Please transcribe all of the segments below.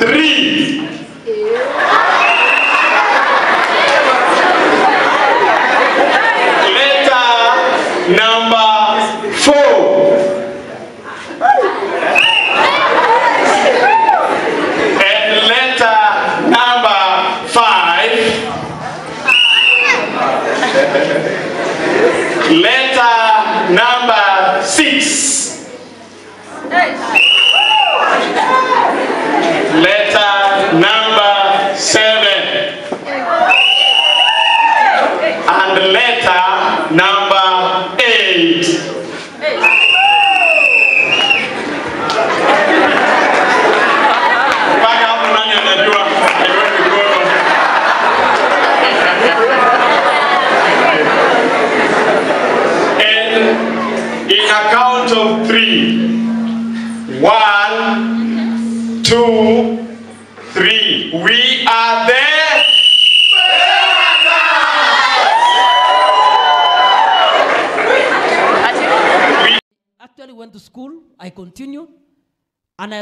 3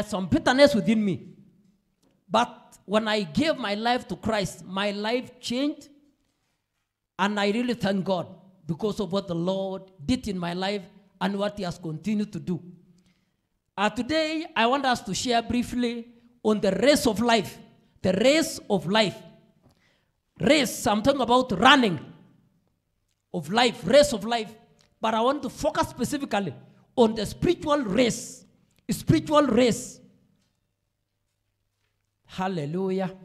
some bitterness within me. But when I gave my life to Christ, my life changed, and I really thank God because of what the Lord did in my life and what He has continued to do. Uh, today, I want us to share briefly on the race of life. The race of life. Race, I'm talking about running of life, race of life. But I want to focus specifically on the spiritual race. Spiritual race. Hallelujah.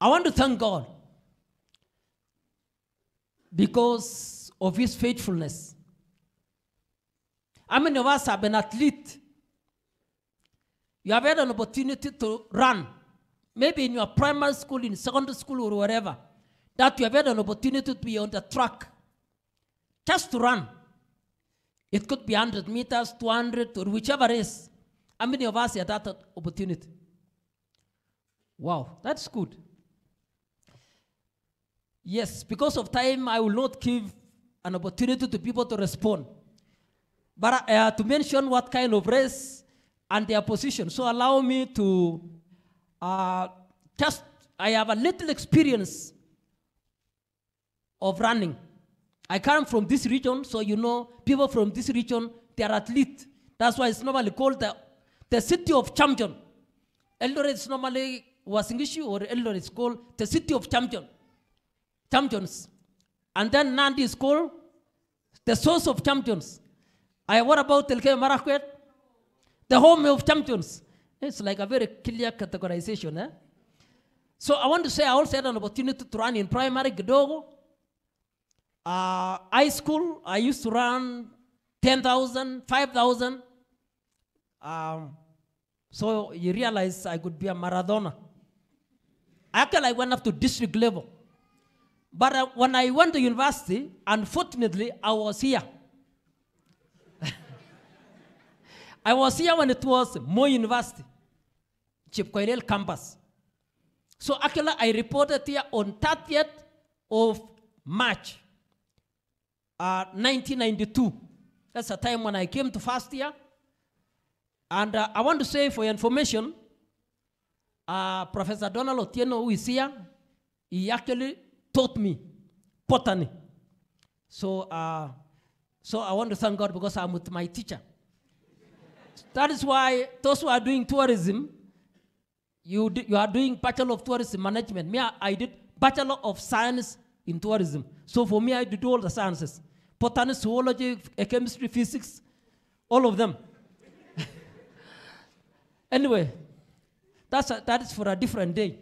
I want to thank God because of his faithfulness. How many of us have been athlete? You have had an opportunity to run, maybe in your primary school, in secondary school, or wherever, that you have had an opportunity to be on the track, just to run. It could be 100 meters, 200, or whichever race. How many of us had that opportunity? Wow, that's good. Yes, because of time, I will not give an opportunity to people to respond. But uh, to mention what kind of race and their position. So allow me to uh, just, I have a little experience of running. I come from this region, so you know, people from this region, they are athletes. That's why it's normally called the, the city of champion. Eldoret is normally Uasin Gishu or Eldoret is called the city of champion, champions. And then Nandi is called the source of champions. I what about Telke Marakwet? The home of champions. It's like a very clear categorization. Eh? So I want to say I also had an opportunity to run in primary Gedogo. Uh, high school, I used to run 10,000, 5,000. Um, so you realize I could be a Maradona. Actually, I went up to district level. But uh, when I went to university, unfortunately, I was here. I was here when it was Moi University, Chepkoilel campus. So actually, I reported here on 30th of March, uh, 1992. That's the time when I came to first year. And uh, I want to say for your information, uh, Professor Donald Otieno, who is here, he actually taught me botany. So, uh, so I want to thank God because I'm with my teacher. that is why those who are doing tourism, you, you are doing Bachelor of Tourism Management. Me, I did Bachelor of Science in Tourism. So for me, I did all the sciences. Botany, zoology, chemistry, physics, all of them. anyway, that's a, that is for a different day.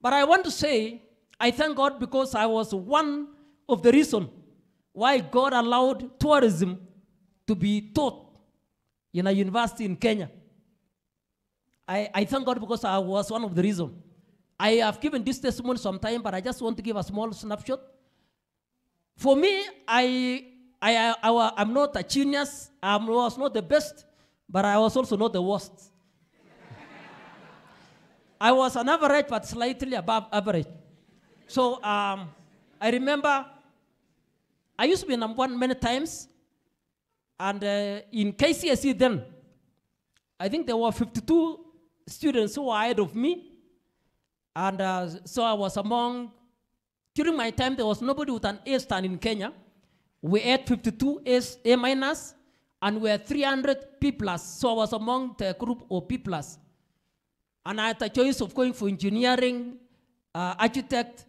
But I want to say, I thank God because I was one of the reason why God allowed tourism to be taught in a university in Kenya. I, I thank God because I was one of the reason. I have given this testimony sometime, but I just want to give a small snapshot. For me, I, I, I, I'm not a genius. I was not the best, but I was also not the worst. I was an average, but slightly above average. So um, I remember I used to be number one many times, and uh, in KCSE then, I think there were 52 students who were ahead of me, and uh, so I was among. During my time, there was nobody with an A star in Kenya. We had 52 A's, A minus, and we had 300 P plus. So I was among the group of P plus. And I had a choice of going for engineering, uh, architect,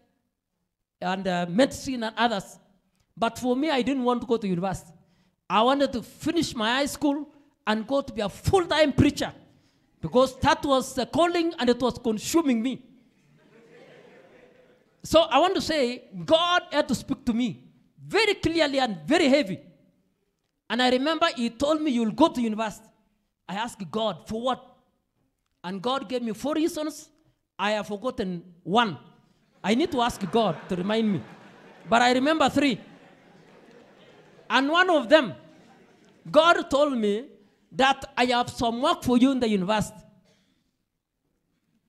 and uh, medicine and others. But for me, I didn't want to go to university. I wanted to finish my high school and go to be a full-time preacher because that was the calling and it was consuming me. So I want to say, God had to speak to me very clearly and very heavy. And I remember He told me, You'll go to university. I asked God, For what? And God gave me four reasons. I have forgotten one. I need to ask God to remind me. But I remember three. And one of them, God told me that I have some work for you in the university.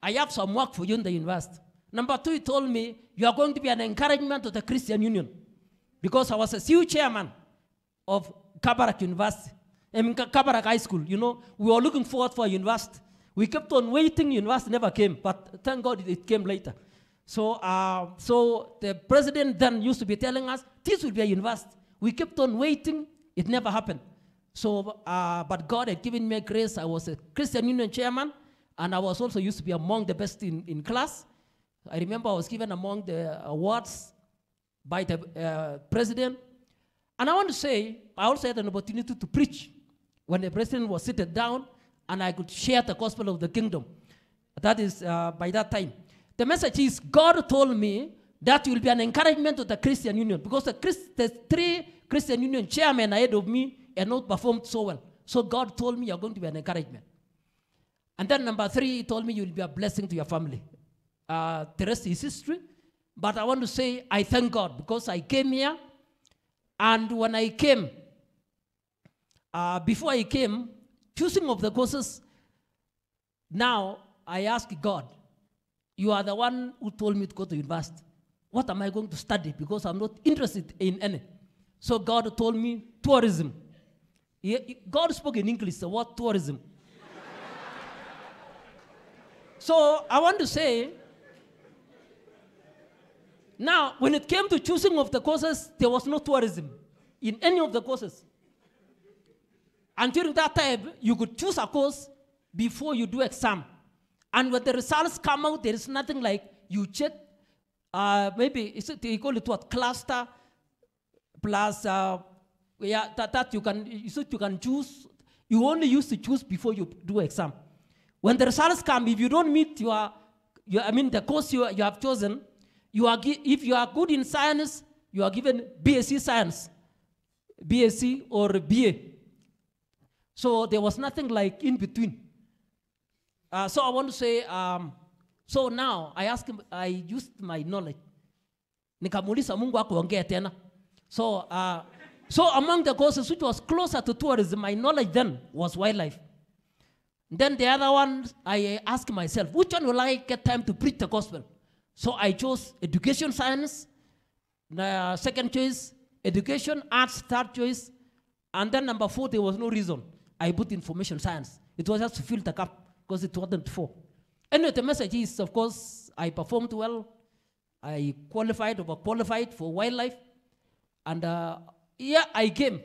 I have some work for you in the university. Number two, he told me, you are going to be an encouragement to the Christian Union. Because I was a CU chairman of Kabarak University, I mean, Kabarak High School. You know, we were looking forward for a university. We kept on waiting, university never came, but thank God it- came later. So, uh, so the president then used to be telling us, this will be a university. We kept on waiting, it never happened. So, uh, but God had given me grace. I was a Christian Union chairman, and I was also used to be among the best in, in class. I remember I was given among the awards by the uh, president. And I want to say, I also had an opportunity to preach when the president was seated down and I could share the gospel of the kingdom. That is uh, by that time. The message is God told me that you will be an encouragement to the Christian Union because the, the three Christian Union chairmen ahead of me had not performed so well. So God told me you're going to be an encouragement. And then number three, he told me you will be a blessing to your family. Uh, the rest is history. But I want to say I thank God because I came here, and when I came, uh, before I came, choosing of the courses, now I ask God, you are the one who told me to go to university. What am I going to study? Because I'm not interested in any. So God told me tourism. He- God spoke in English the word tourism. so I want to say, now when it came to choosing of the courses, there was no tourism in any of the courses. And during that time, you could choose a course before you do exam. And when the results come out, there is nothing like you check, uh, maybe is it, they call it what, cluster plus, uh, yeah, that, that you can, you said you can choose. You only used to choose before you do exam. When the results come, if you don't meet your, your I mean, the course you, you have chosen, you are, if you are good in science, you are given BSc science, BSc or BA. So there was nothing like in between. Uh, so I want to say, um, so now I ask him, I used my knowledge. Nikamuuliza Mungu akuongea tena. So, uh, so among the courses which was closer to tourism, my knowledge then was wildlife. Then the other one, I asked myself, which one will I get time to preach the gospel? So I chose education science, second choice, education, arts, third choice, and then number four, there was no reason. I put information science. It was just to fill the gap because it wasn't four. Anyway, the message is, of course, I performed well. I qualified, over qualified for wildlife. And uh, yeah, I came.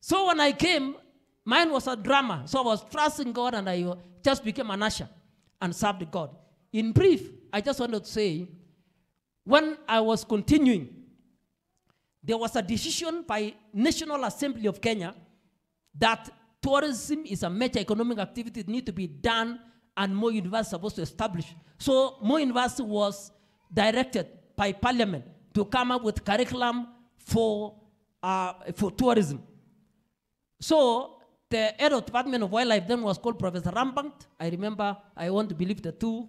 So when I came, mine was a drama. So I was trusting God and I just became an usher and served God. In brief, I just wanted to say, when I was continuing, there was a decision by National Assembly of Kenya that tourism is a major economic activity that need to be done and more universities supposed to establish. So more university was directed by parliament to come up with curriculum for, uh, for tourism. So the head of Department of Wildlife then was called Professor Rambant. I remember, I want to believe the two,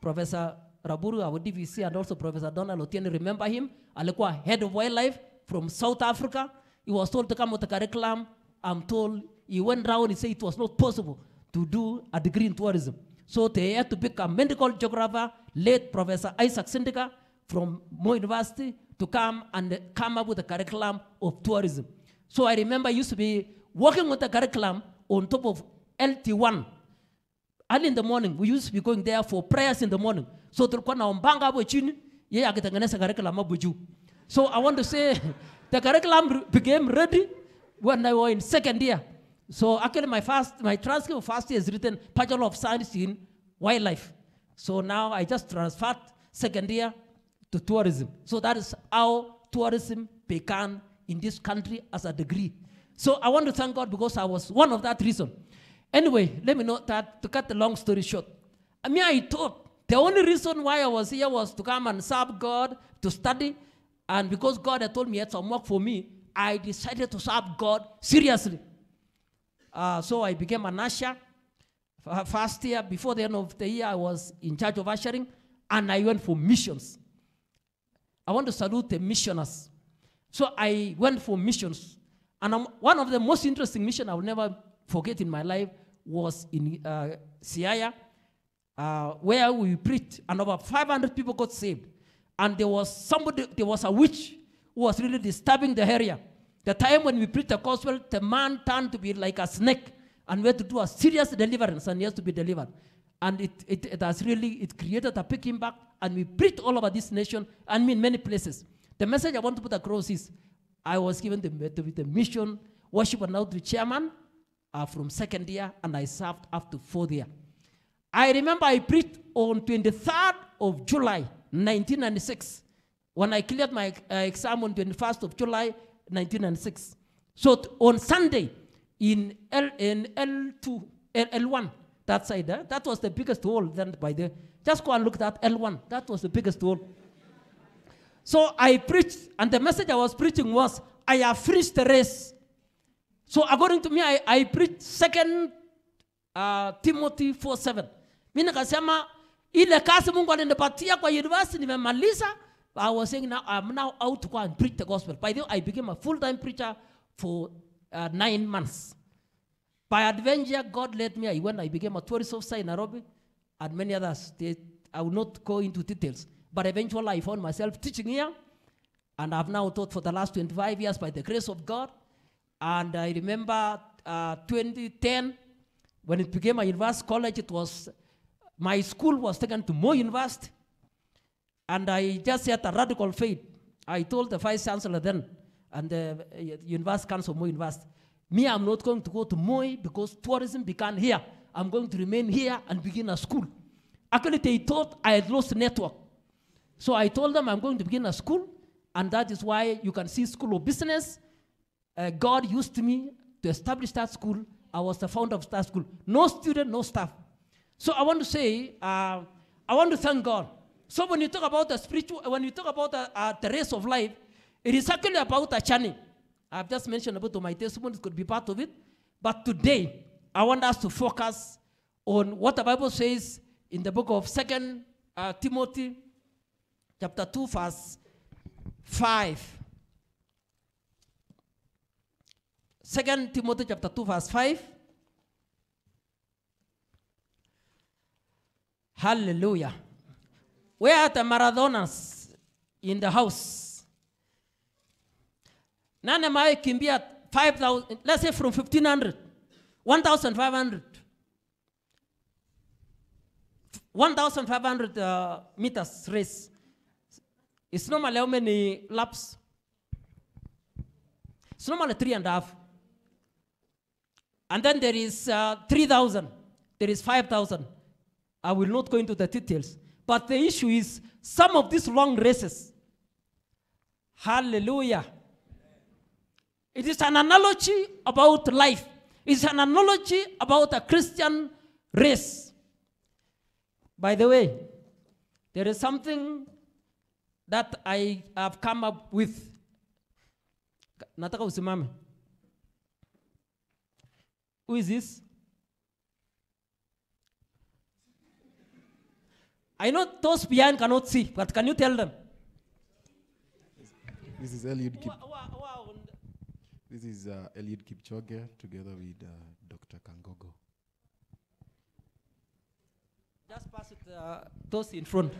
Professor Raburu, our DVC, and also Professor Donald Otieno, remember him? Alikuwa head of wildlife from South Africa. He was told to come with a curriculum. I'm told he went round, and said it was not possible to do a degree in tourism. So they had to pick a medical geographer, late Professor Isaac Sindika from Moi University, to come and come up with a curriculum of tourism. So I remember I used to be working with the curriculum on top of LT1. Early in the morning, we used to be going there for prayers in the morning. So tulikuwa naombanga hapo chini, yeye akitengeneza curriculum hapo juu. So I want to say the curriculum became ready when I was in second year. So actually my first, my transcript of first year is written Bachelor of Science in Wildlife. So now I just transferred second year to tourism. So that is how tourism began in this country as a degree. So I want to thank God because I was one of that reason. Anyway, let me know that to cut the long story short. I mean, I thought the only reason why I was here was to come and serve God, to study, and because God had told me had some work for me, I decided to serve God seriously. Uh, so I became an usher. First year, before the end of the year, I was in charge of ushering, and I went for missions. I want to salute the missioners. So I went for missions. And um, one of the most interesting missions I've never forget in my life was in uh, Siaya, uh, where we preached, and over 500 people got saved. And there was somebody, there was a witch who was really disturbing the area. The time when we preached the gospel, the man turned to be like a snake, and we had to do a serious deliverance, and he has to be delivered. And it, it, it has really, it created a big impact, and we preached all over this nation, and in many places. The message I want to put across is, I was given the, the, the mission, worship and outreach chairman uh, from second year, and I served up to fourth year. I remember I preached on 23rd of July, 1996, when I cleared my uh, exam on 21st of July, 1996. So on Sunday, in L in L2, L, L1, that side, eh, that was the biggest hole then by the, just go and look at L1, that was the biggest hole. So I preached, and the message I was preaching was, I have finished the race. So according to me, I, I preached second uh, Timothy 4:7. Mimi nikasema ile kazi Mungu alinipatia kwa university nimemaliza. I was saying now I'm now out to go and preach the gospel. By the way, I became a full-time preacher for uh, nine months. By adventure, God led me. I went, I became a tourist officer in Nairobi and many others. They, I will not go into details. But eventually, I found myself teaching here. And I've now taught for the last 25 years by the grace of God. And I remember uh, 2010, when it became a university college, it was, my school was taken to Moi University. And I just had a radical faith. I told the vice chancellor then, and the uh, University Council of Moi University, me, I'm not going to go to Moi because tourism began here. I'm going to remain here and begin a school. Actually, they thought I had lost network. So I told them I'm going to begin a school, and that is why you can see School of Business. Uh, God used me to establish that school. I was the founder of that school. No student, no staff. So I want to say, uh, I want to thank God. So when you talk about the spiritual, when you talk about the, uh, the race of life, it is actually about a journey. I've just mentioned about my testimony, could be part of it. But today, I want us to focus on what the Bible says in the book of Second uh, Timothy, chapter 2, verse 5. Second Timothy chapter 2, verse 5. Hallelujah. Where are the marathoners in the house? Nani amewahi kimbia 5,000, let's say from 1,500, 1,500. 1,500 uh, meters race. It's normally how many laps? It's normally three and a half. And then there is uh, 3,000. There is 5,000. I will not go into the details. But the issue is some of these long races. Hallelujah. It is an analogy about life. It's an analogy about a Christian race. By the way, there is something that I have come up with. Nataka usimame. Who is this? I know those behind cannot see, but can you tell them? This is Eliud Kip. This is uh, Eliud Kipchoge together with uh, Dr. Kangogo. Just pass it, uh, those in front.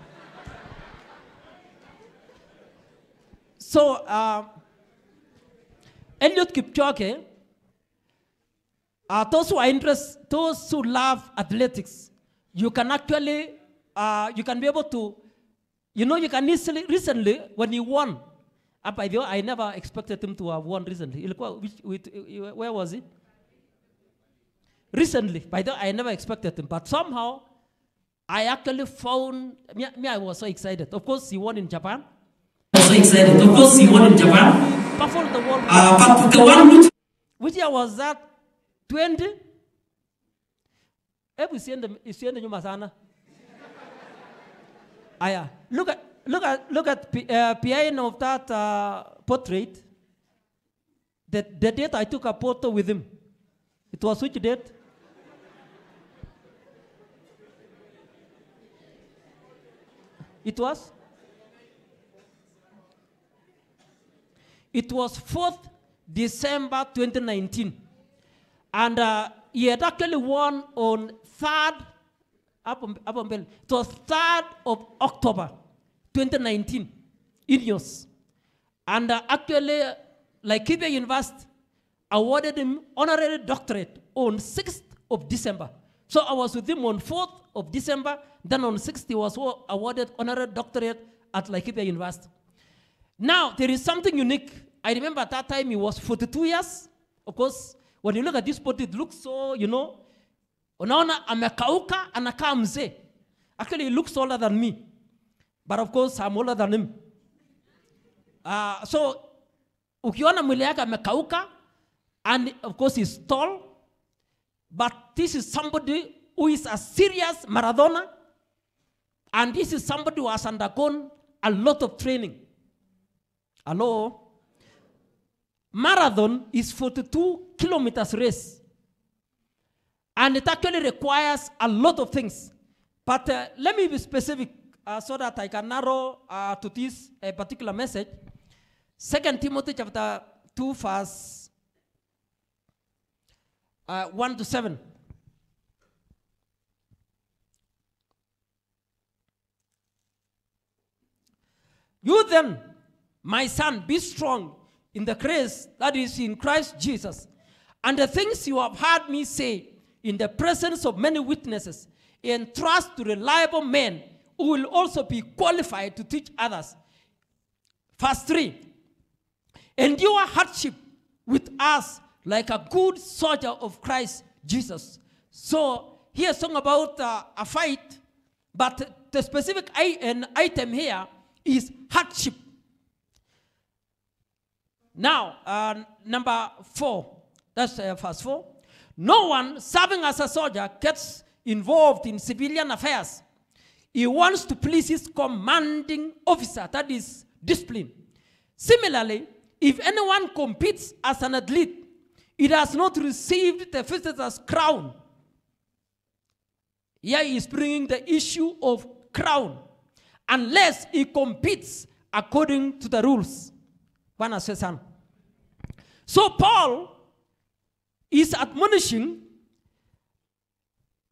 so, um, Eliud Kipchoge, uh, those who are interested, those who love athletics, you can actually, uh, you can be able to, you know, you can easily, recently, when he won, up by the way, I never expected him to have won recently. Which, which, where was it? Recently, by the way, I never expected him, but somehow, I actually found, me, me, I was so excited. Of course, he won in Japan. I was so excited. Of course, he won in Japan. Baffled the world. Uh, but the one which Which year was that? 20? Hebu isiende isiende nyuma sana. Aya, look at look at look at uh, behind of that uh, portrait. The, the date I took a photo with him. It was which date? It was? It was 4th December 2019. And uh, he had actually won on 3rd, up on, up on it was 3rd of October 2019 in. And uh, actually, uh, Laikipia University awarded him honorary doctorate on 6th of December. So I was with him on 4th of December, then on 6th he was awarded honorary doctorate at Laikipia University. Now, there is something unique. I remember at that time he was 42 years. Of course, when you look at this photo, it looks so, you know, unaona amekauka, anakaa mzee. Actually, he looks older than me. But of course, I'm older than him. Uh, so, ukiona mwili yake amekauka, and of course he's tall, but this is somebody who is a serious marathoner, and this is somebody who has undergone a lot of training. Hello? Marathon is 42 kilometers race. And it actually requires a lot of things. But uh, let me be specific uh, so that I can narrow uh, to this uh, particular message. Second Timothy chapter 2 verse uh, 1 to 7. You then, my son, be strong in the grace that is in Christ Jesus. And the things you have heard me say in the presence of many witnesses, entrust to reliable men who will also be qualified to teach others. Verse 3 Endure hardship with us like a good soldier of Christ Jesus. So, here song about uh, a fight, but the specific item here is hardship. Now, uh, number four, that's uh, verse four. No one serving as a soldier gets involved in civilian affairs. He wants to please his commanding officer, that is discipline. Similarly, if anyone competes as an athlete, it has not received the visitor's crown. Here he is bringing the issue of crown, unless he competes according to the rules. Bwana asifiwe. So Paul is admonishing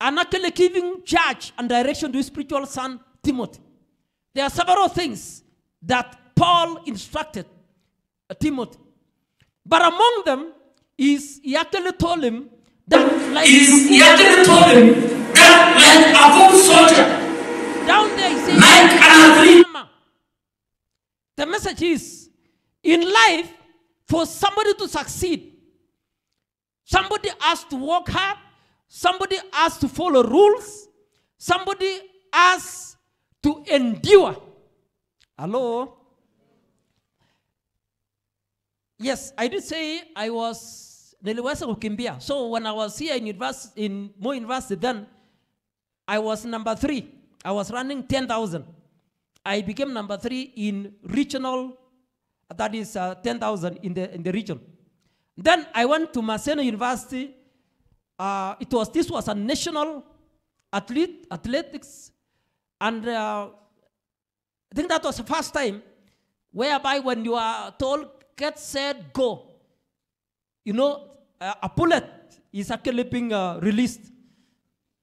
and actually giving charge and direction to his spiritual son Timothy. There are several things that Paul instructed uh, Timothy. But among them is he actually told him that like is he actually told him that like a good soldier, down there he says like an athlete, The message is in life, for somebody to succeed, somebody has to work hard, somebody has to follow rules, somebody has to endure. Hello? Yes, I did say I was niliweza kukimbia. So when I was here in university, in Moi University then, I was number three. I was running 10,000. I became number three in regional, that is uh, 10,000 in the, in the region. Then I went to Maseno University. Uh, it was, this was a national athlete, athletics. And uh, I think that was the first time whereby when you are told, get set, go, you know, a, a bullet is actually being uh, released.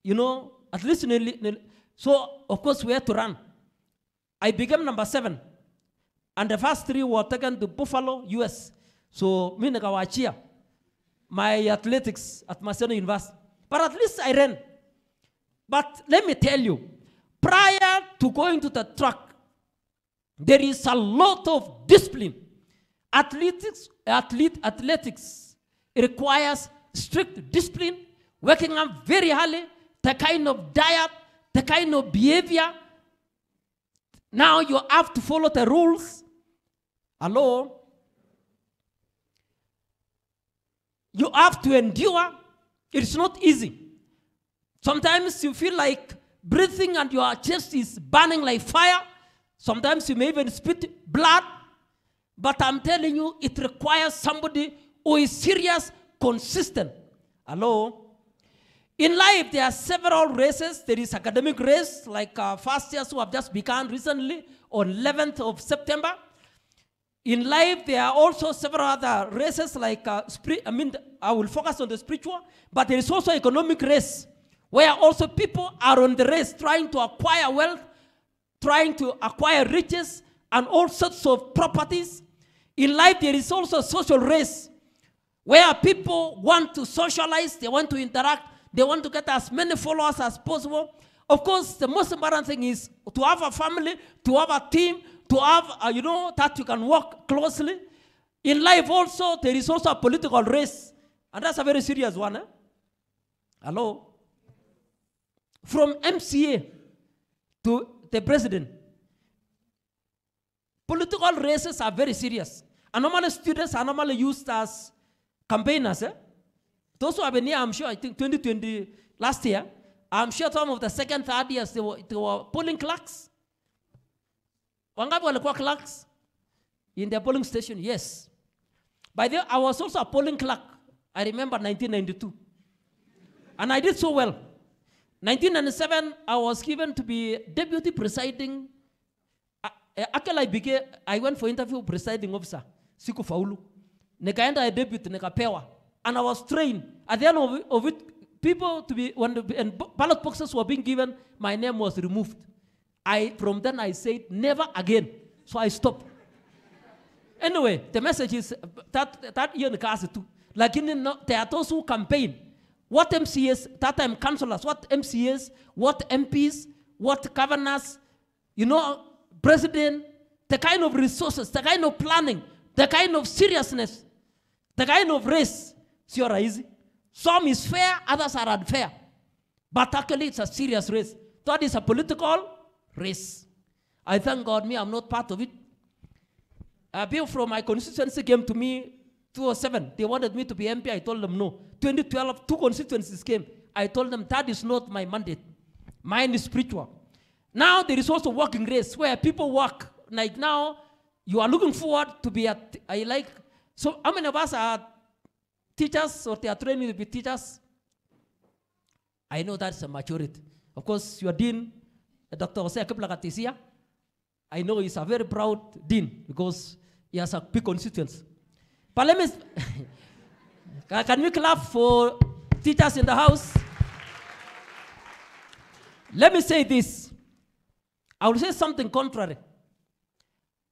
You know, at least in in so of course we had to run. I became number seven, and the first three were taken to Buffalo, US. So me nikawachia my athletics at Maseno University. But at least I ran. But let me tell you, prior to going to the track, there is a lot of discipline. Athletics, athlete, athletics requires strict discipline, working up very early, the kind of diet, the kind of behavior. Now you have to follow the rules. Hello? You have to endure. It's not easy. Sometimes you feel like breathing and your chest is burning like fire. Sometimes you may even spit blood. But I'm telling you, it requires somebody who is serious, consistent. Hello? In life, there are several races. There is academic race, like uh, first years who have just begun recently on 11th of September. In life, there are also several other races, like uh. I mean, I will focus on the spiritual, but there is also economic race, where also people are on the race trying to acquire wealth, trying to acquire riches, and all sorts of properties. In life, there is also social race, where people want to socialize, they want to interact, they want to get as many followers as possible. Of course, the most important thing is to have a family, to have a team, to have, uh, you know, that you can work closely. In life also, there is also a political race, and that's a very serious one. Eh? Hello? From MCA to the president, political races are very serious. And normally students are normally used as campaigners. Eh? Those who have been here, I'm sure, I think 2020, last year, I'm sure some of the second, third years, they were, they were polling clerks. Wangapi walikuwa clerks in the polling station? Yes. By the way, I was also a polling clerk. I remember 1992. And I did so well. 1997, I was given to be deputy presiding. Uh, I became, I went for interview presiding officer. Siku faulu. Nikaenda a deputy, nikapewa. And I was trained. At the end of it, of it people to be, when the and ballot boxes were being given, my name was removed. I, from then I said, never again. So I stopped. Anyway, the message is uh, that that year in class too. Like in the, there are those who campaign. What MCS, that time councillors, what MCS, what MPs, what governors, you know, president, the kind of resources, the kind of planning, the kind of seriousness, the kind of race. Sio easy. Some is fair, others are unfair. But actually, it's a serious race. That is a political race. I thank God, me, I'm not part of it. A people from my constituency came to me 2007. They wanted me to be MP. I told them no. 2012, two constituencies came. I told them that is not my mandate. Mine is spiritual. Now there is also working race where people work. Like now, you are looking forward to be at, I like, so how many of us are teachers or they are training to be teachers? I know that's a majority. Of course, your dean, Dr. Jose Kiplagat is here. I know he's a very proud dean because he has a big constituents. But let me, Can- can we clap for teachers in the house? Let me say this. I will say something contrary.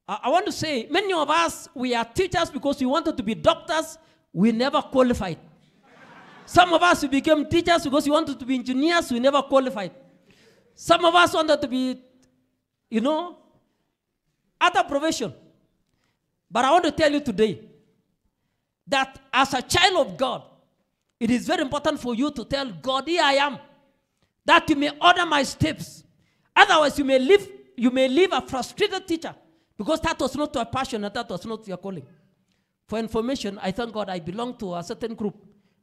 I, I want to say, many of us, we are teachers because we wanted to be doctors, we never qualified. Some of us, we became teachers because we wanted to be engineers, we never qualified. Some of us wanted to be, you know, other profession. But I want to tell you today that as a child of God, it is very important for you to tell God, here I am, that you may order my steps. Otherwise, you may live, you may live a frustrated teacher because that was not your passion and that was not your calling. For information, I thank God I belong to a certain group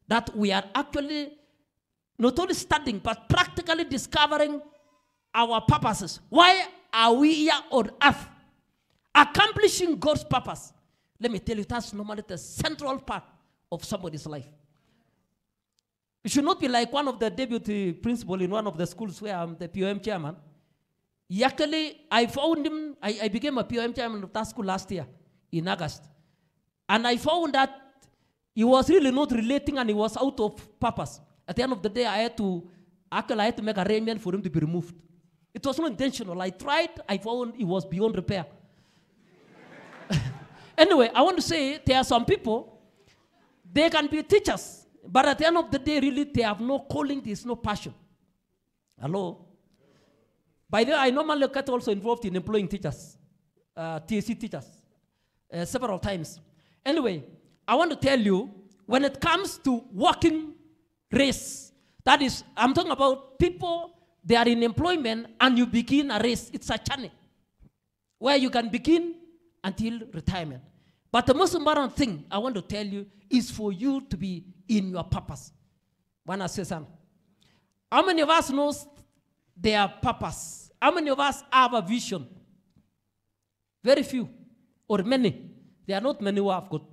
that we are actually not only studying but practically discovering our purposes. Why are we here on earth? Accomplishing God's purpose. Let me tell you, that's normally the central part of somebody's life. It should not be like one of the deputy principal in one of the schools where I'm the BOM chairman. Actually, I found him, I, I became a BOM chairman of that school last year in August. And I found that he was really not relating and he was out of purpose. At the end of the day, I had to, actually, I had to make arrangement for him to be removed. It was not intentional. I tried, I found it was beyond repair. anyway, I want to say there are some people, they can be teachers, but at the end of the day, really, they have no calling, there's no passion. Hello? By the way, I normally get also involved in employing teachers, uh, TSC teachers, uh, several times. Anyway, I want to tell you, when it comes to working race, that is, I'm talking about people, they are in employment and you begin a race. It's a journey where you can begin until retirement. But the most important thing I want to tell you is for you to be in your purpose. Bwana something. How many of us knows their purpose? How many of us have a vision? Very few, or many. There are not many who have got.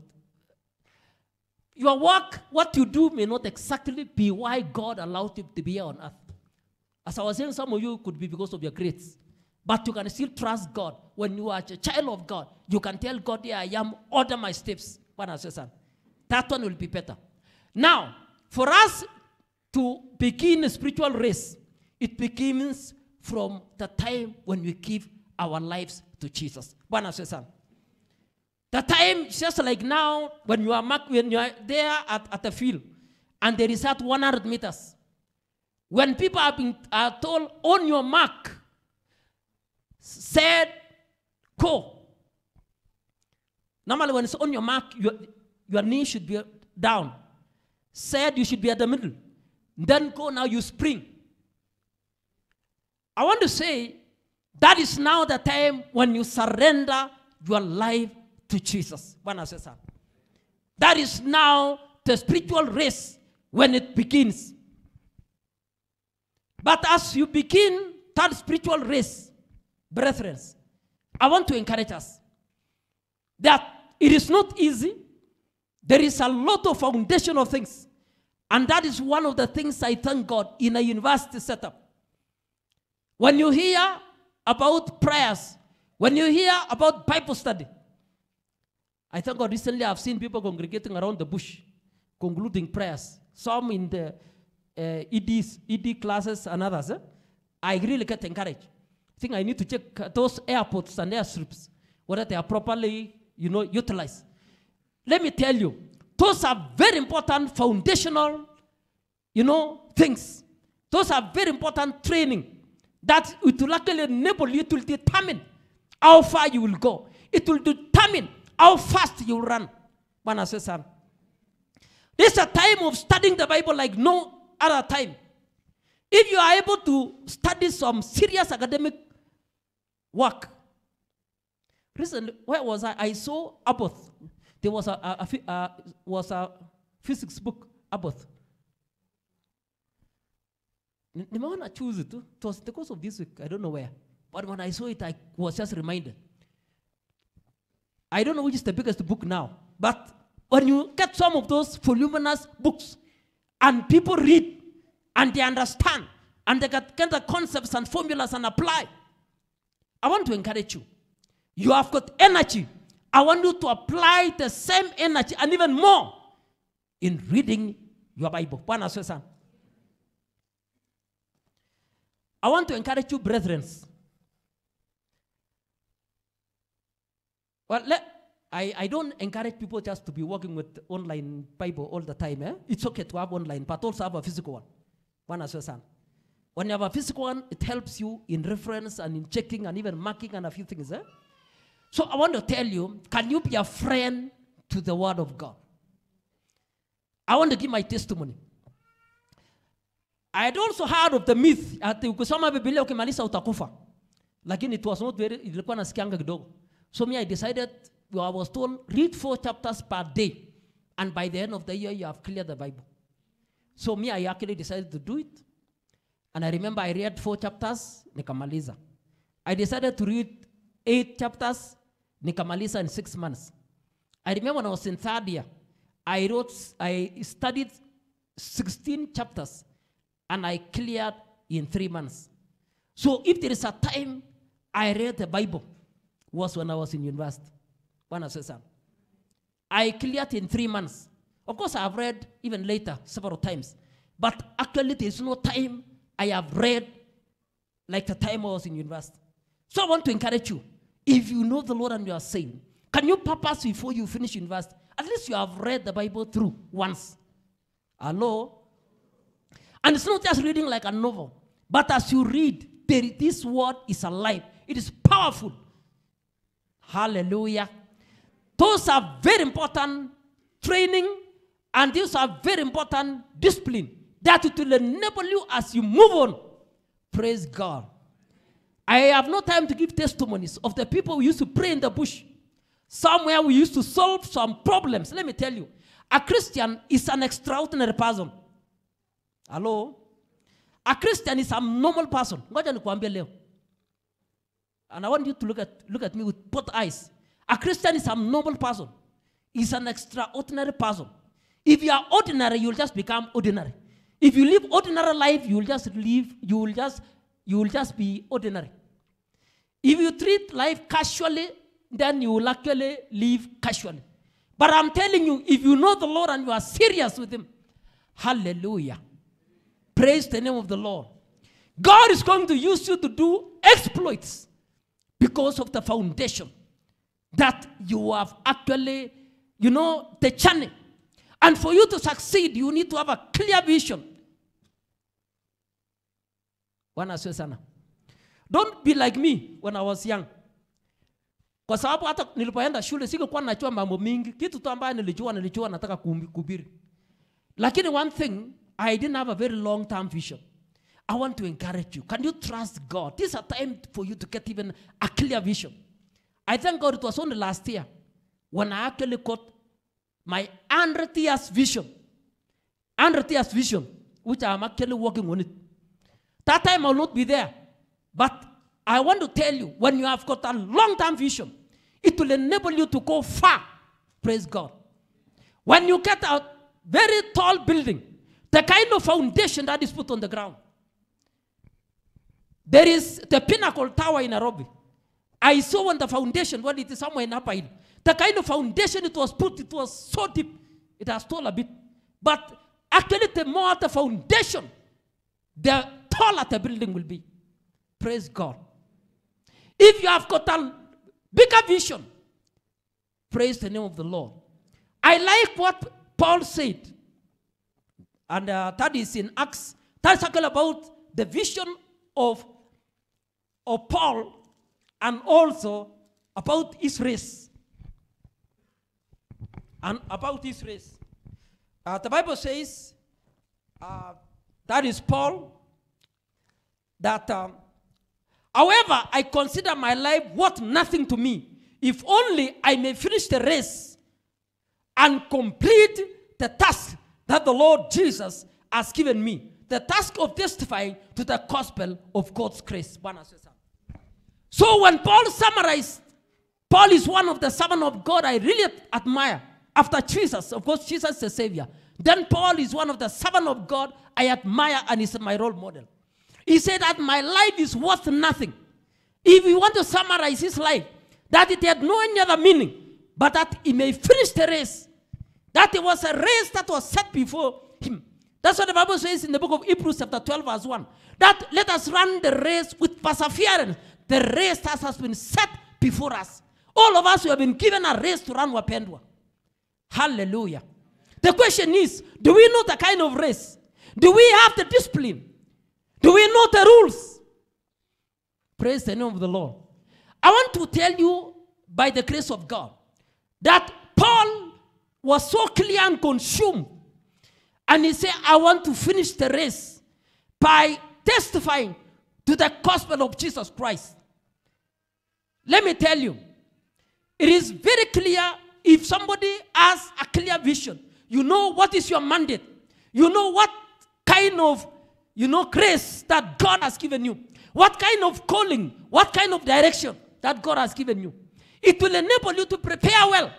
Your work, what you do, may not exactly be why God allowed you to be here on earth. As I was saying, some of you could be because of your grades. But you can still trust God. When you are a child of God, you can tell God, Here I am, order my steps. Bwana asifiwe sana. That one will be better. Now, for us to begin a spiritual race, it begins from the time when we give our lives to Jesus. Bwana asifiwe sana. The time, just like now, when you are, when you are there at, at the field, and there is at 100 meters, when people are, being, are told, on your mark, said, go. Normally, when it's on your mark, your, your knee should be down. Said, you should be at the middle. Then go, now you spring. I want to say, that is now the time when you surrender your life to Jesus. That is now the spiritual race when it begins. But as you begin that spiritual race, brethren, I want to encourage us that it is not easy. There is a lot of foundational things. And that is one of the things I thank God in a university setup. When you hear about prayers, when you hear about Bible study, I thank God recently I've seen people congregating around the bush, concluding prayers. Some in the EDs, ED classes and others. eh? I really get encouraged. I think I need to check uh, those airports and airstrips, whether they are properly, you know, utilized. Let me tell you, those are very important foundational, you know, things. Those are very important training that it will actually enable you to determine how far you will go. It will determine how fast you will run. Bwana. This is a time of studying the Bible like no other time. If you are able to study some serious academic work, recently, where was I? I saw Abbott. There was a, a, a uh, was a physics book, Abbott. Nimeona choose it. It was the course of this week. I don't know where. But when I saw it, I was just reminded. I don't know which is the biggest book now, but when you get some of those voluminous books and people read and they understand and they get, the concepts and formulas and apply, I want to encourage you. You have got energy. I want you to apply the same energy and even more in reading your Bible. I want to encourage you, brethren. Well, let, I, I don't encourage people just to be working with online Bible all the time. Eh? It's okay to have online, but also have a physical one. One as well, When you have a physical one, it helps you in reference and in checking and even marking and a few things. Eh? So I want to tell you, can you be a friend to the Word of God? I want to give my testimony. I had also heard of the myth ati ukisoma Biblia ukimaliza utakufa. Lakini it was not very ilikuwa nasikianga kidogo. So me I decided I was told read four chapters per day and by the end of the year you have cleared the Bible. So me I actually decided to do it. And I remember I read four chapters nikamaliza. I decided to read eight chapters nikamaliza in six months. I remember when I was in third year, I wrote, I studied 16 chapters and I cleared in three months. So if there is a time I read the Bible, was when I was in university. Bwana asifiwe. I cleared in three months. Of course, I have read even later several times. But actually, there is no time I have read like the time I was in university. So I want to encourage you. If you know the Lord and you are saved, can you purpose before you finish university? At least you have read the Bible through once. Hello? And it's not just reading like a novel, but as you read, there, this word is alive. It is powerful. Hallelujah. Those are very important training, and these are very important discipline that it will enable you as you move on. Praise God. I have no time to give testimonies of the people who used to pray in the bush. Somewhere we used to solve some problems. Let me tell you, a Christian is an extraordinary person. Hello? A Christian is a normal person. And I want you to look at, look at me with both eyes. A Christian is a normal person. He's an extraordinary person. If you are ordinary, you'll just become ordinary. If you live ordinary life, you will just live, you will just, you will just be ordinary. If you treat life casually, then you will actually live casually. But I'm telling you, if you know the Lord and you are serious with Him, hallelujah. Praise the name of the Lord. God is going to use you to do exploits because of the foundation that you have actually, you know, the journey. And for you to succeed, you need to have a clear vision. Don't be like me when I was young. Kwa sababu hata nilipoenda shule sikuwa najua mambo mingi. Kitu tu ambayo nilijua nilijua nataka kuhubiri. Lakini one thing, I didn't have a very long term vision. I want to encourage you. Can you trust God? This is a time for you to get even a clear vision. I thank God it was only last year when I actually got my 100 years vision. 100 years vision, which I'm actually working on it. That time I'll not be there. But I want to tell you, when you have got a long term vision, it will enable you to go far. Praise God. When you get a very tall building, the kind of foundation that is put on the ground. There is the pinnacle tower in Nairobi. I saw on the foundation when it is somewhere in Upper Hill. The kind of foundation it was put, it was so deep. It has tall a bit. But actually, the more the foundation, the taller the building will be. Praise God. If you have got a bigger vision, praise the name of the Lord. I like what Paul said, and uh, that is in Acts. That's talking about the vision of, of Paul and also about his race. And about his race. Uh, the Bible says uh, that is Paul that um, however i consider my life worth nothing to me if only i may finish the race and complete the task that the lord jesus has given me the task of testifying to the gospel of god's grace. So when paul summarized paul is one of the servants of god i really admire after jesus of course jesus is the savior then paul is one of the servants of god i admire and is my role model he said that my life is worth nothing. If you want to summarize his life, that it had no any other meaning, but that he may finish the race. That it was a race that was set before him. That's what the Bible says in the book of Hebrews, chapter 12, verse 1. That let us run the race with perseverance, the race has been set before us. All of us who have been given a race to run wapendwa. Hallelujah. The question is, do we know the kind of race? Do we have the discipline? Do we know the rules? Praise the name of the Lord. I want to tell you, by the grace of God, that Paul was so clear and consumed. And he said, I want to finish the race by testifying to the gospel of Jesus Christ. Let me tell you, it is very clear if somebody has a clear vision, you know what is your mandate, you know what kind of you know grace that God has given you, what kind of calling, what kind of direction that God has given you. It will enable you to prepare well.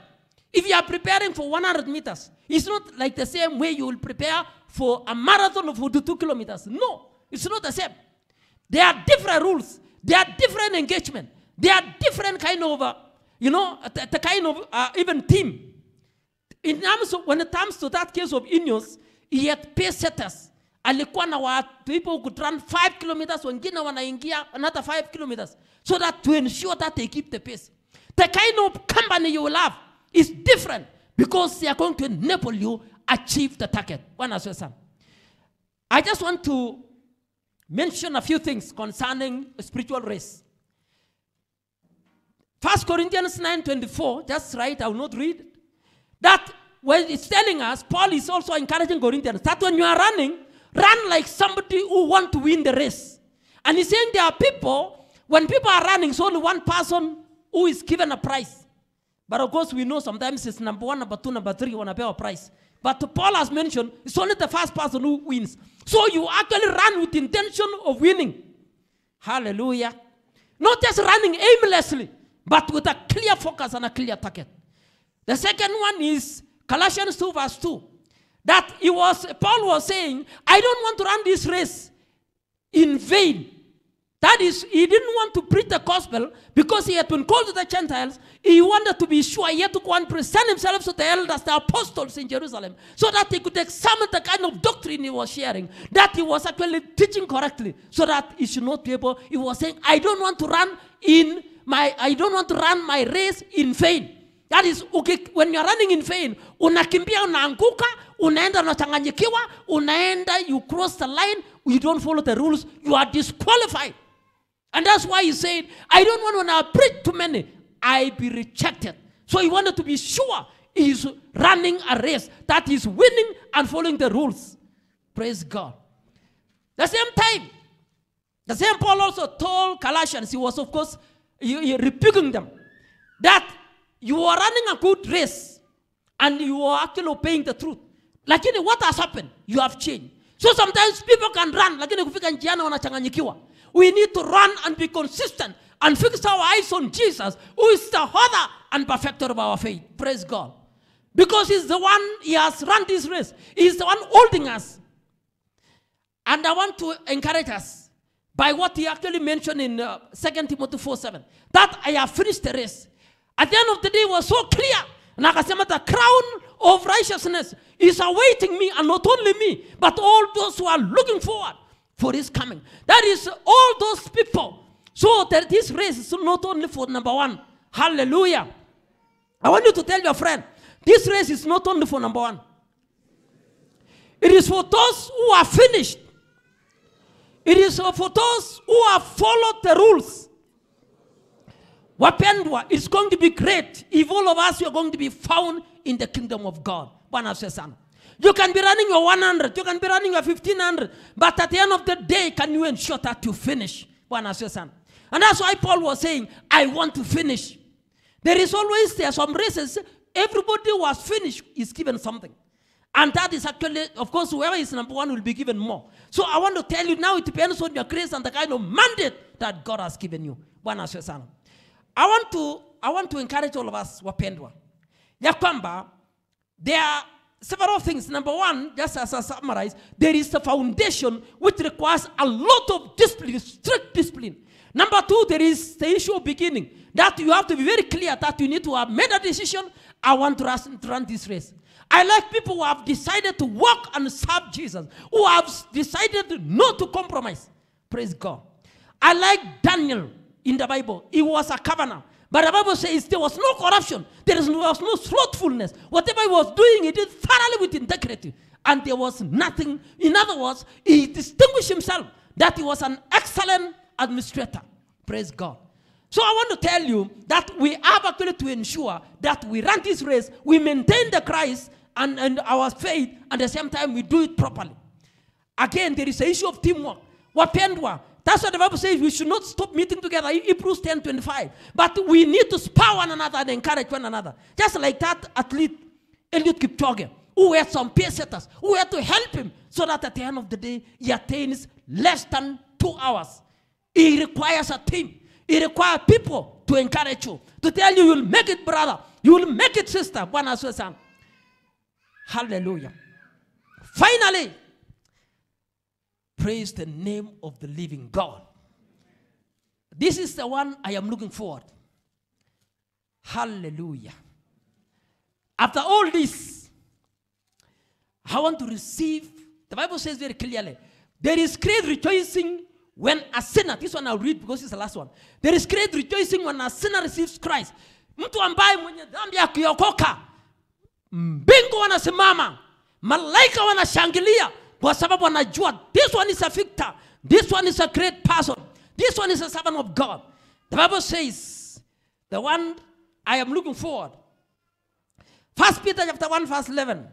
If you are preparing for 100 meters, it's not like the same way you will prepare for a marathon of 42 kilometers. No, it's not the same. There are different rules. There are different engagement. There are different kind of, uh, you know, the, the kind of uh, even team. In terms of, when it comes to that case of Ineos, he had pace setters. Alikuwa na people could run five kilometers, wengine wanaingia another five kilometers, so that to ensure that they keep the pace. The kind of company you will have is different because they are going to enable you achieve the target. Bwana asifiwe sana. I just want to mention a few things concerning spiritual race. First Corinthians 9:24, just right, I will not read. That when it's telling us, Paul is also encouraging Corinthians that when you are running, run like somebody who want to win the race. And he's saying there are people, when people are running, it's only one person who is given a prize. But of course, we know sometimes it's number one, number two, number three, wanapewa prize. But Paul has mentioned it's only the first person who wins. So you actually run with intention of winning. Hallelujah. Not just running aimlessly, but with a clear focus and a clear target. The second one is Colossians 2, verse 2. That he was Paul was saying, I don't want to run this race in vain. That is, he didn't want to preach the gospel because he had been called to the Gentiles. He wanted to be sure he had to go and present himself to the elders, the apostles in Jerusalem, so that he could examine the kind of doctrine he was sharing, that he was actually teaching correctly, so that he should not be able. He was saying, I don't want to run in my, I don't want to run my race in vain. That is, okay, when you're running in vain, unakimbia unaanguka, unaenda unachanganyikiwa, unaenda, you cross the line, you don't follow the rules, you are disqualified. And that's why he said, I don't want when I preach to many, I be rejected. So he wanted to be sure he's running a race that is winning and following the rules. Praise God. The same time, the same Paul also told Colossians, he was, of course, he, he rebuking them, that you are running a good race and you are actually obeying the truth. Like Lakini what has happened? You have changed. So sometimes people can run, kufika njiani wanachanganyikiwa. We need to run and be consistent and fix our eyes on Jesus, who is the author and perfecter of our faith. Praise God. Because he's the one, he has run this race. He's the one holding us. And I want to encourage us by what he actually mentioned in uh, 2 Timothy 4 7 that I have finished the race. At the end of the day, it was so clear. Na akasema the crown of righteousness is awaiting me, and not only me, but all those who are looking forward for his coming. That is all those people. So that this race is not only for number one. Hallelujah. I want you to tell your friend, this race is not only for number one. It is for those who are finished. It is for those who have followed the rules. Wapendwa, it's going to be great if all of us are going to be found in the kingdom of God. You can be running your 100, you can be running your 1500, but at the end of the day, can you ensure that you finish? And that's why Paul was saying, I want to finish. There is always there some races, everybody who has finished is given something. And that is actually, of course, whoever is number one will be given more. So I want to tell you now, it depends on your grace and the kind of mandate that God has given you. I want to, I want to encourage all of us, wapendwa, ya kwamba there are several things. Number one, just as I summarize, there is a foundation which requires a lot of discipline, strict discipline. Number two, there is the issue of beginning. That you have to be very clear that you need to have made a decision. I want to run, to run this race. I like people who have decided to walk and serve Jesus, who have decided not to compromise. Praise God. I like Daniel in the Bible. He was a covenant. But the Bible says there was no corruption. There was no slothfulness. Whatever he was doing, he did thoroughly with integrity. And there was nothing. In other words, he distinguished himself that he was an excellent administrator. Praise God. So I want to tell you that we have actually to ensure that we run this race, we maintain the Christ and, and our faith, and at the same time we do it properly. Again, there is an issue of teamwork. Wapendwa, that's what the Bible says we should not stop meeting together. Hebrews 10 25. But we need to spur one another and encourage one another. Just like that athlete, Eliud Kipchoge, who had some pace setters, who had to help him so that at the end of the day, he attains less than two hours. It requires a team. It requires people to encourage you, to tell you, you'll make it, brother. You will make it, sister. Hallelujah. Finally, praise the name of the living God. This is the one I am looking forward. Hallelujah. After all this, I want to receive. The Bible says very clearly there is great rejoicing when a sinner, this one I'll read because it's the last one. There is great rejoicing when a sinner receives Christ. Ambaye mbingu wanasimama, malaika wanashangilia kwa sababu wanajua this one is a victor, this one is a great person, this one is a servant of God. The Bible says, the one I am looking forward. First Peter chapter 1, verse 11.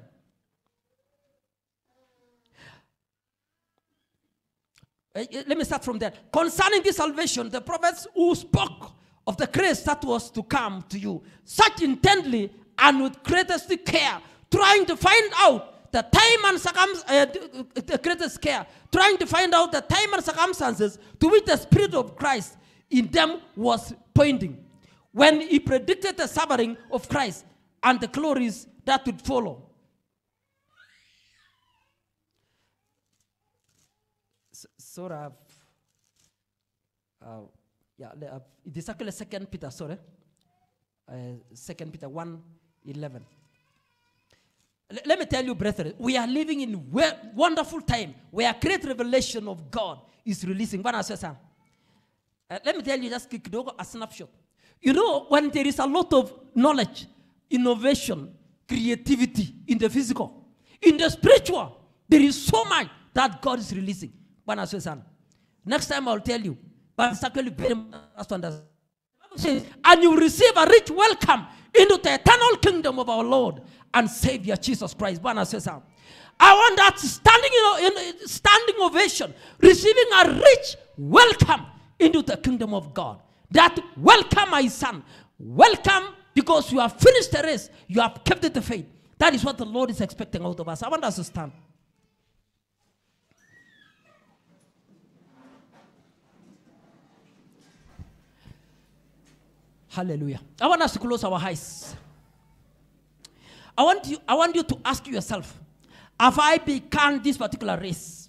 Uh, uh, Let me start from there. Concerning this salvation, the prophets who spoke of the grace that was to come to you, such intently and with greatest care, trying to find out the time and circum- uh, the- the greatest care, trying to find out the time and circumstances to which the Spirit of Christ in them was pointing when he predicted the suffering of Christ and the glories that would follow. S- sort of, uh, yeah, uh, it is actually Second Peter, sorry, uh, Second Peter 1 11. Le- Let me tell you, brethren, we are living in we- wonderful time where great revelation of God is releasing. Asifiwe sana. Uh, let me tell you just a snapshot. You know, when there is a lot of knowledge, innovation, creativity in the physical, in the spiritual, there is so much that God is releasing. Bwana asifiwe sana. Next time I'll tell you, but it's actually very much to understand. And you receive a rich welcome into the eternal kingdom of our Lord and Savior Jesus Christ. Bwana sana. I want that standing in, in standing ovation, receiving a rich welcome into the kingdom of God. That welcome, my son. Welcome because you have finished the race, you have kept the faith. That is what the Lord is expecting out of us. I want us to stand. Hallelujah. I want us to close our eyes. I want you, I want you to ask yourself, have I begun this particular race?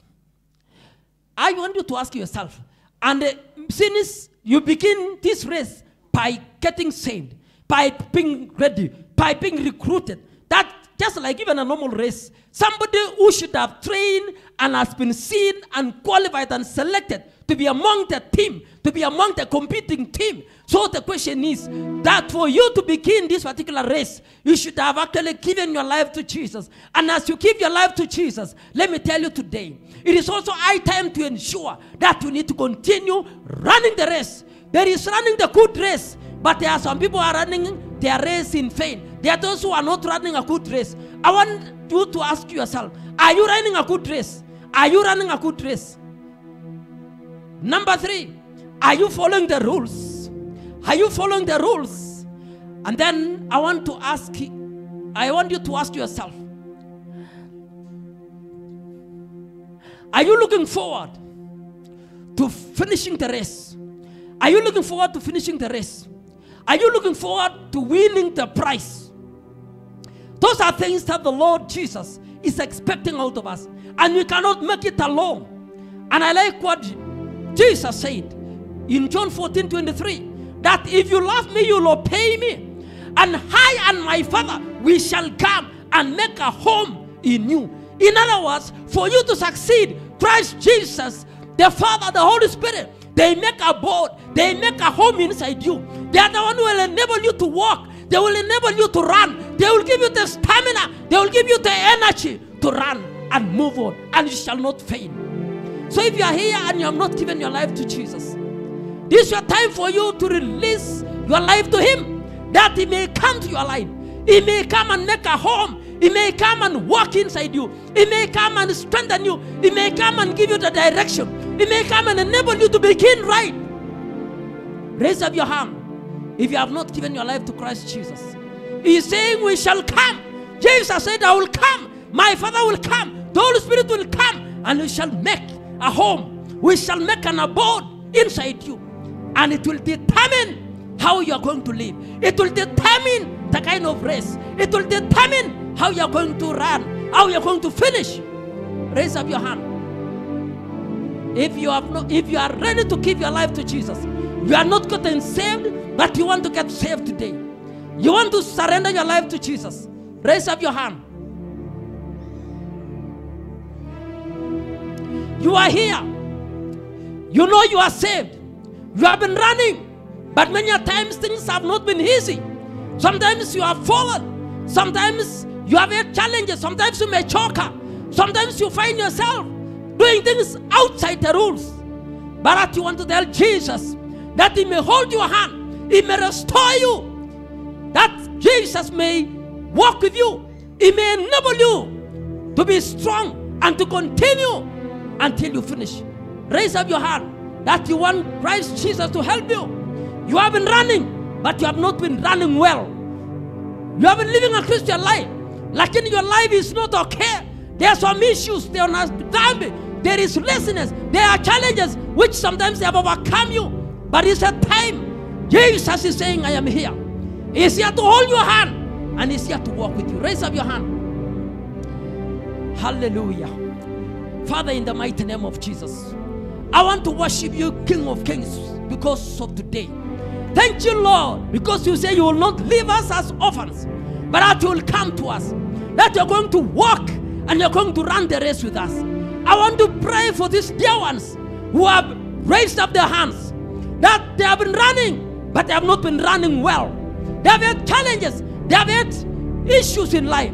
I want you to ask yourself, and uh, since you begin this race by getting saved, by being ready, by being recruited, that just like even a normal race, somebody who should have trained and has been seen and qualified and selected to be among the team, to be among the competing team. So the question is that for you to begin this particular race, you should have actually given your life to Jesus. And as you give your life to Jesus, let me tell you today, it is also high time to ensure that you need to continue running the race. There is running the good race, but there are some people are running their race in vain. There are those who are not running a good race. I want you to ask yourself, are you running a good race? Are you running a good race? Number three, are you following the rules? Are you following the rules? And then I want to ask, I want you to ask yourself, are you looking forward to finishing the race? Are you looking forward to finishing the race? Are you looking forward to winning the prize? Those are things that the Lord Jesus is expecting out of us. And we cannot make it alone. And I like what Jesus said in John 14 23 that if you love me, you'll obey me. And I and my Father, we shall come and make a home in you. In other words, for you to succeed, Christ Jesus, the Father, the Holy Spirit, they make a boat, they make a home inside you. They are the one who will enable you to walk, they will enable you to run, they will give you the stamina, they will give you the energy to run and move on, and you shall not fail. So if you are here and you have not given your life to Jesus, this is your time for you to release your life to Him, that He may come to your life. He may come and make a home. He may come and walk inside you. He may come and strengthen you. He may come and give you the direction. He may come and enable you to begin right. Raise up your hand if you have not given your life to Christ Jesus. He is saying, We shall come. Jesus said, I will come. My Father will come. The Holy Spirit will come and we shall make a home. We shall make an abode inside you. And it will determine how you are going to live. It will determine the kind of race. It will determine how you are going to run, how you are going to finish. Raise up your hand. If you have no, if you are ready to give your life to Jesus, You are not gotten saved, but you want to get saved today. You want to surrender your life to Jesus. Raise up your hand. You are here. You know you are saved. You have been running, but many times things have not been easy. Sometimes you have fallen. Sometimes you have had challenges. Sometimes you may choke up. Sometimes you find yourself doing things outside the rules. But you want to tell Jesus that He may hold your hand, He may restore you, that Jesus may walk with you, He may enable you to be strong and to continue until you finish. Raise up your hand that you want Christ Jesus to help you. You have been running, but you have not been running well. You have been living a Christian life, like in your life is not okay. There are some issues, there are time, there is laziness, there are challenges which sometimes they have overcome you. But it's a time. Jesus is saying, I am here. He's here to hold your hand and he's here to walk with you. Raise up your hand. Hallelujah. Father, in the mighty name of Jesus, I want to worship you, King of Kings, because of today. Thank you, Lord, because you say you will not leave us as orphans, but that you will come to us, that you're going to walk and you're going to run the race with us. I want to pray for these dear ones who have raised up their hands, that they have been running, but they have not been running well. They have had challenges, they have had issues in life.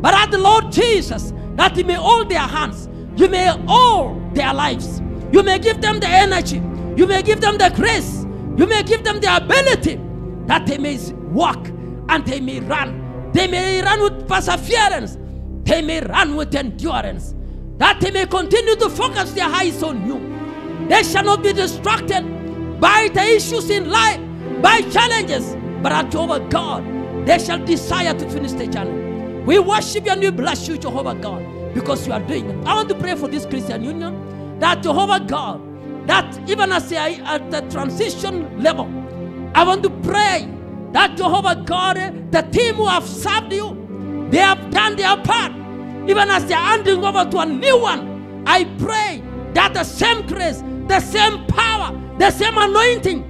But at the Lord Jesus, that He may hold their hands, you may hold their lives, you may give them the energy, you may give them the grace, you may give them the ability that they may walk and they may run. They may run with perseverance, they may run with endurance, that they may continue to focus their eyes on you. They shall not be distracted by the issues in life, by challenges, but at Jehovah God, they shall desire to finish the challenge. We worship you and we bless you, Jehovah God, because you are doing it. I want to pray for this Christian union that Jehovah God, that even as are at the transition level, I want to pray that Jehovah God, the team who have served you, they have done their part. Even as they are handing over to a new one, I pray that the same grace, the same power, the same anointing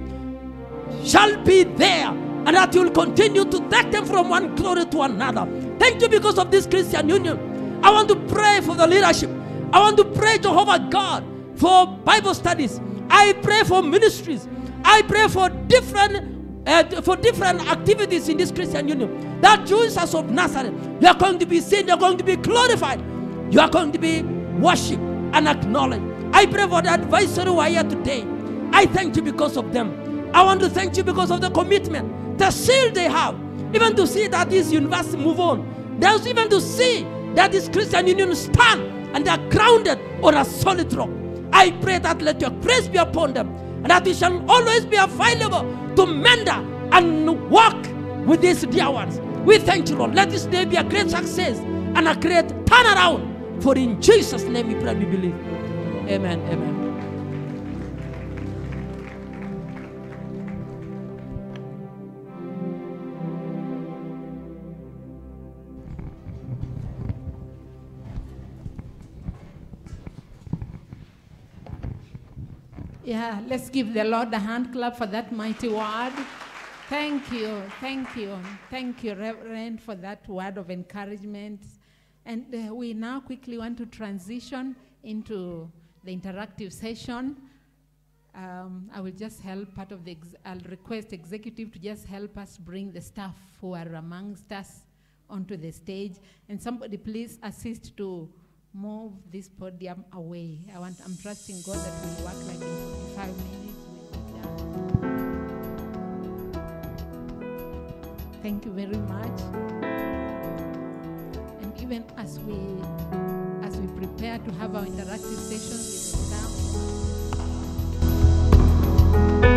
shall be there and that you will continue to take them from one glory to another. Thank you because of this Christian union. I want to pray for the leadership. I want to pray, to Jehovah God, for Bible studies. I pray for ministries. I pray for different uh, for different activities in this Christian union. That Jesus of Nazareth, you are going to be seen, you are going to be glorified, you are going to be worshipped and acknowledged. I pray for the advisory who are here today. I thank you because of them. I want to thank you because of the commitment, the zeal they have, even to see that this university move on. There's even to see that this Christian union stand and they are grounded on a solid rock. I pray that let your grace be upon them and that we shall always be available to mender and walk with these dear ones. We thank you, Lord. Let this day be a great success and a great turnaround. For in Jesus' name we pray we believe. Amen. Amen. Yeah, let's give the Lord a hand clap for that mighty word. Thank you, thank you, thank you, Reverend, for that word of encouragement. And uh, we now quickly want to transition into the interactive session. Um, I will just help part of the, I'll request executive to just help us bring the staff who are amongst us onto the stage. And somebody please assist to move this podium away. I want, I'm trusting God that we'll work like in 45 minutes. Thank you very much. And even as we as we prepare to have our interactive sessions with the staff,